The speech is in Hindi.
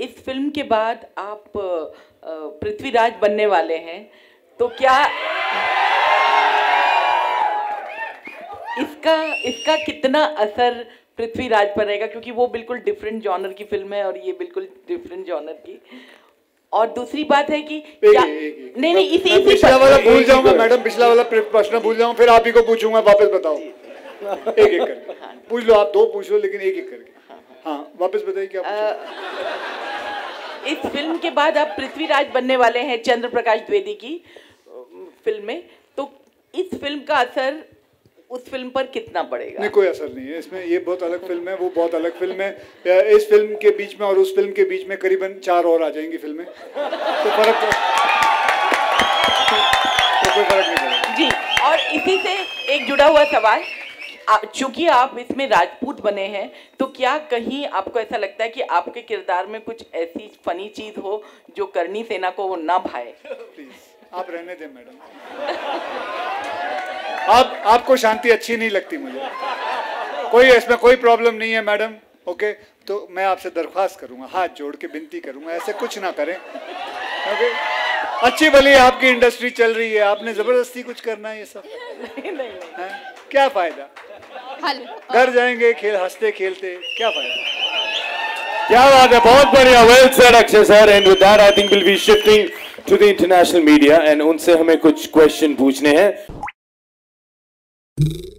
इस फ़िल्म के बाद आप पृथ्वीराज बनने वाले हैं तो क्या इसका इसका कितना असर पृथ्वीराज पर रहेगा? क्योंकि वो बिल्कुल डिफरेंट जॉनर की फ़िल्म है और ये बिल्कुल डिफरेंट जॉनर की। और दूसरी बात है कि क्या नहीं नहीं इसी इसी पिछला वाला भूल जाऊँगा मैडम पिछला वाला प्रश्न भूल जाऊँगा फिर आप ही को पूछूँगा वापस बताओ। एक एक करके। पूछ लो आप दो पूछ लो लेकिन एक एक करके। हाँ वापस बताइए क्या इस फ़िल्म के बाद आप पृथ्वीराज बनने वाले हैं चंद्र प्रकाश द्विवेदी की फ़िल्म में। तो इस फ़िल्म का असर उस फ़िल्म पर कितना पड़ेगा नहीं कोई असर नहीं है। इसमें ये बहुत अलग फ़िल्म है वो बहुत अलग फ़िल्म है। इस फ़िल्म के बीच में और उस फ़िल्म के बीच में करीबन चार और आ जाएँगी फ़िल्में। तो फ़र्क तो, तो कोई फ़र्क नहीं पड़ेगा। जी और इसी से एक जुड़ा हुआ सवाल। चूँकि आप इसमें राजपूत बने हैं तो क्या कहीं आपको ऐसा लगता है कि आपके किरदार में कुछ ऐसी फनी चीज़ हो जो करनी सेना को वो ना भाए? आप रहने दें मैडम। आप आपको शांति अच्छी नहीं लगती मुझे। कोई इसमें कोई प्रॉब्लम नहीं है मैडम ओके तो मैं आपसे दरख्वास्त करूँगा हाथ जोड़ के विनती करूँगा ऐसे कुछ ना करें ओके अच्छी भली आपकी इंडस्ट्री चल रही है आपने ज़बरदस्ती कुछ करना है ये सब? नहीं, नहीं, नहीं। क्या फ़ायदा? घर जाएँगे खेल हँसते खेलते क्या फ़ायदा? क्या बात है बहुत बढ़िया well said Akshay sir and with that I think will be shifting to the international media and उनसे हमें कुछ क्वेश्चन पूछने हैं। you